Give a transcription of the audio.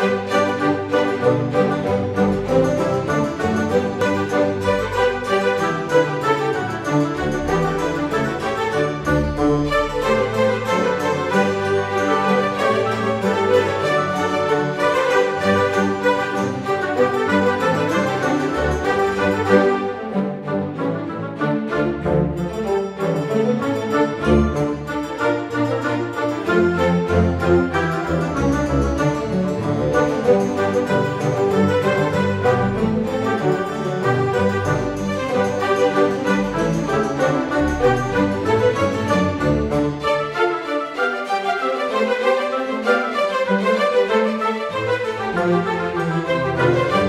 Música Música